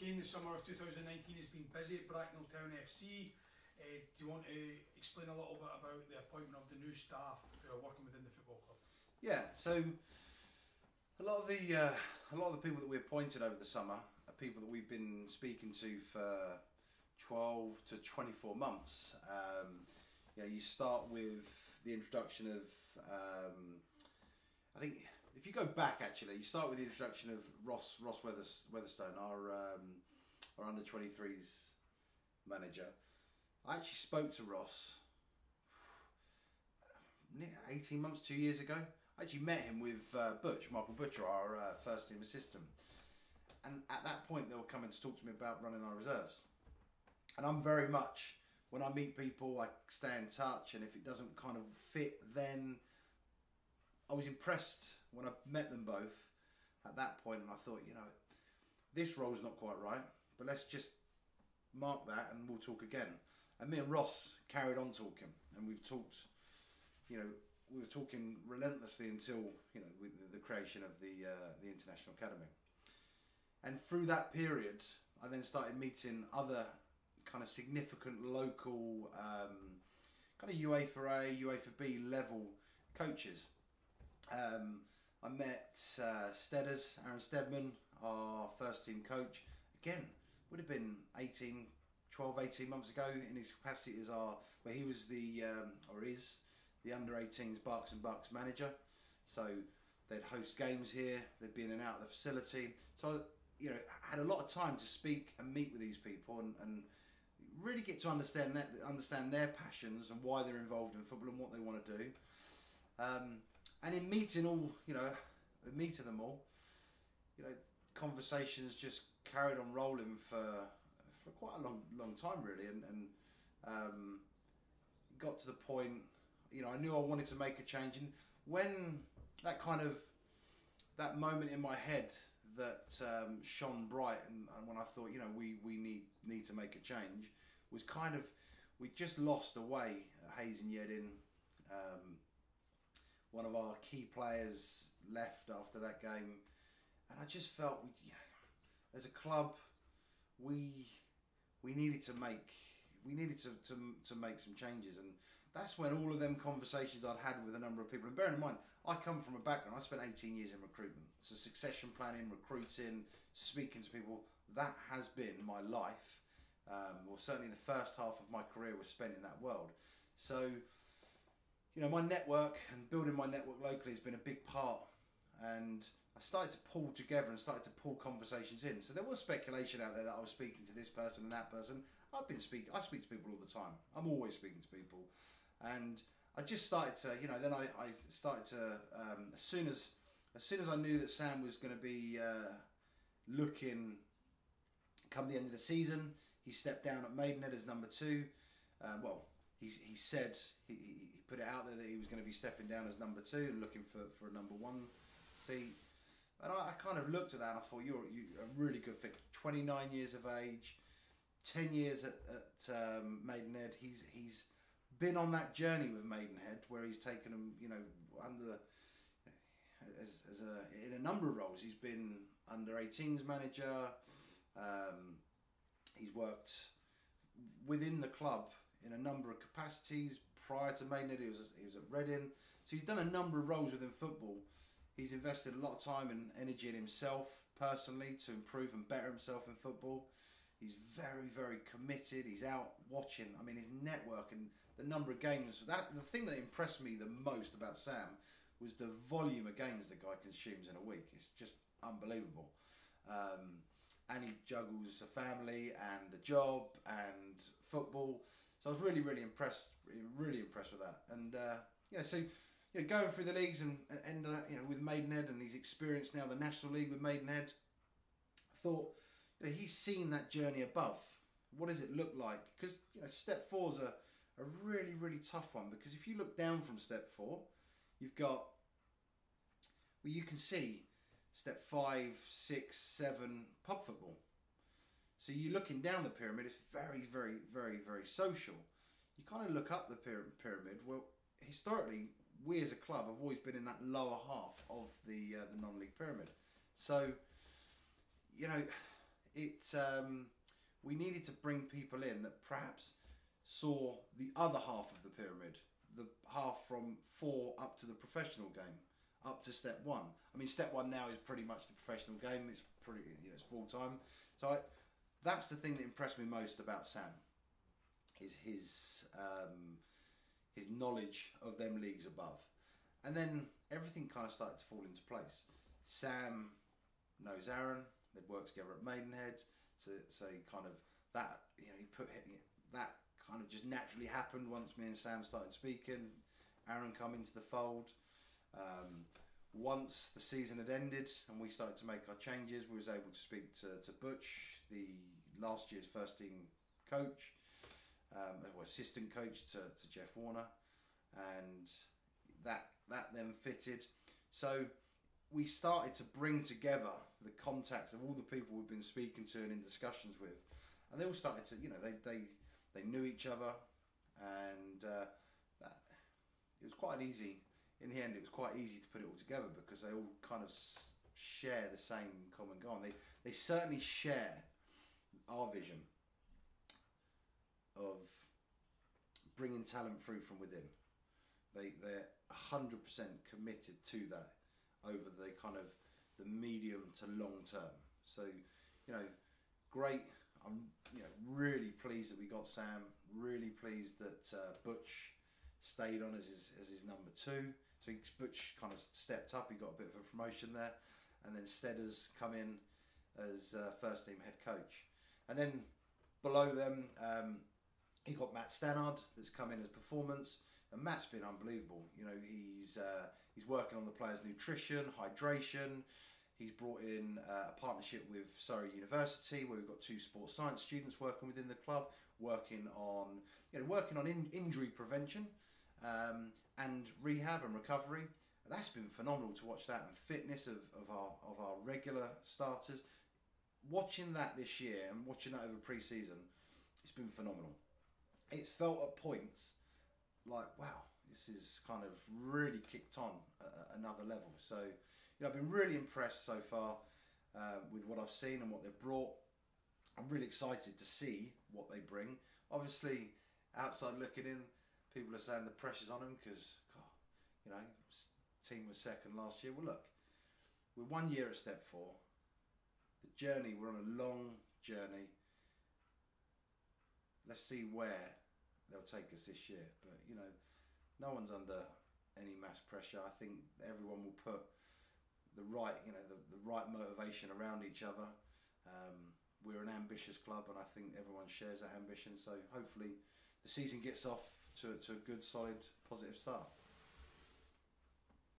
Again, the summer of 2019 has been busy at Bracknell Town FC. Uh, do you want to explain a little bit about the appointment of the new staff who are working within the football club? Yeah, so a lot of the uh, a lot of the people that we appointed over the summer are people that we've been speaking to for 12 to 24 months. Um, you you start with the introduction of um, I think if you go back actually, you start with the introduction of Ross Ross Weathers, Weatherstone, our um, our under 23s manager. I actually spoke to Ross 18 months, two years ago. I actually met him with uh, Butch, Michael Butcher, our uh, first team assistant. And at that point, they were coming to talk to me about running our reserves. And I'm very much, when I meet people, I stay in touch. And if it doesn't kind of fit, then I was impressed when I met them both at that point, and I thought, you know, this role's not quite right, but let's just mark that and we'll talk again. And me and Ross carried on talking, and we've talked, you know, we were talking relentlessly until you know with the creation of the uh, the international academy. And through that period, I then started meeting other kind of significant local um, kind of UEFA A, UEFA B level coaches um, I met uh, Stedders, Aaron Stedman, our first team coach. Again, would have been 18, 12, 18 months ago in his capacity as our, where he was the, um, or is, the under 18s Berks and Bucks manager. So they'd host games here, they'd be in and out of the facility. So, you know, I had a lot of time to speak and meet with these people and, and really get to understand that, understand their passions and why they're involved in football and what they want to do. Um, and in meeting all, you know, meeting them all, you know, conversations just carried on rolling for for quite a long long time really, and and um, got to the point, you know, I knew I wanted to make a change, and when that kind of that moment in my head that um, shone bright, and, and when I thought, you know, we we need need to make a change, was kind of we just lost away at Hayes and Yeading. Um, one of our key players left after that game, and I just felt we, you know, as a club, we we needed to make we needed to, to, to make some changes, and that's when all of them conversations I'd had with a number of people. And bearing in mind, I come from a background. I spent 18 years in recruitment, so succession planning, recruiting, speaking to people. That has been my life. Um, well, certainly the first half of my career was spent in that world. So you know, my network and building my network locally has been a big part. And I started to pull together and started to pull conversations in. So there was speculation out there that I was speaking to this person and that person. I've been speaking. I speak to people all the time. I'm always speaking to people, and I just started to, you know, then I, I started to um, as soon as as soon as I knew that Sam was going to be uh, looking come the end of the season, he stepped down at Maidenhead as number two. Uh, well, he, he said he, he put it out there that he was going to be stepping down as number two and looking for, for a number one seat. And I, I kind of looked at that and I thought you're, you're a really good fit. 29 years of age, 10 years at, at um, Maidenhead. He's he's been on that journey with Maidenhead where he's taken them, you know, under as, as a in a number of roles. He's been under 18s manager. Um, he's worked within the club in a number of capacities. Prior to Maidenhead, he was he was at Reading, so he's done a number of roles within football. He's invested a lot of time and energy in himself personally to improve and better himself in football. He's very very committed. He's out watching. I mean, his network and the number of games. That the thing that impressed me the most about Sam was the volume of games the guy consumes in a week. It's just unbelievable. Um, and he juggles a family and a job and football. So I was really, really impressed, really impressed with that. And uh, yeah, so you know, going through the leagues and and uh, you know with Maidenhead and he's experienced now the National League with Maidenhead. I thought you know, he's seen that journey above. What does it look like? Because you know, step four is a, a really, really tough one because if you look down from step four, you've got well, you can see step five, six, seven pub football. So you're looking down the pyramid, it's very, very, very, very social. You kind of look up the pyramid. Well, historically, we as a club have always been in that lower half of the uh, the non-league pyramid. So, you know, it um, we needed to bring people in that perhaps saw the other half of the pyramid, the half from four up to the professional game, up to step one. I mean, step one now is pretty much the professional game. It's pretty, you know, it's full time. So I, that's the thing that impressed me most about Sam, is his um, his knowledge of them leagues above, and then everything kind of started to fall into place. Sam knows Aaron. They'd worked together at Maidenhead, so so kind of that you know he put that kind of just naturally happened once me and Sam started speaking. Aaron come into the fold. Um, once the season had ended and we started to make our changes, we was able to speak to, to Butch, the last year's first team coach, um, or assistant coach to, to Jeff Warner, and that that then fitted. So we started to bring together the contacts of all the people we've been speaking to and in discussions with, and they all started to, you know, they they they knew each other, and uh, that it was quite an easy. In the end, it was quite easy to put it all together because they all kind of share the same common goal. And they they certainly share our vision of bringing talent through from within. They they're hundred percent committed to that over the kind of the medium to long term. So you know, great. I'm you know really pleased that we got Sam. Really pleased that uh, Butch stayed on as his as his number two. So he, Butch kind of stepped up. He got a bit of a promotion there, and then Steaders come in as uh, first team head coach. And then below them, um, he got Matt Stannard that's come in as performance, and Matt's been unbelievable. You know, he's uh, he's working on the players' nutrition, hydration. He's brought in uh, a partnership with Surrey University, where we've got two sports science students working within the club, working on you know working on in- injury prevention um, and rehab and recovery. That's been phenomenal to watch that and fitness of, of our of our regular starters. Watching that this year and watching that over pre-season, it's been phenomenal. It's felt at points like wow, this is kind of really kicked on at another level. So you know, I've been really impressed so far uh, with what I've seen and what they've brought. I'm really excited to see what they bring. Obviously, outside looking in, people are saying the pressure's on them because, you know, team was second last year. Well, look, we're one year at step four. The journey, we're on a long journey. Let's see where they'll take us this year. But, you know, no one's under any mass pressure. I think everyone will put the right, you know, the, the right motivation around each other. Um, we're an ambitious club, and I think everyone shares that ambition. So hopefully, the season gets off to, to a good, solid, positive start.